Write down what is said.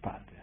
Padre.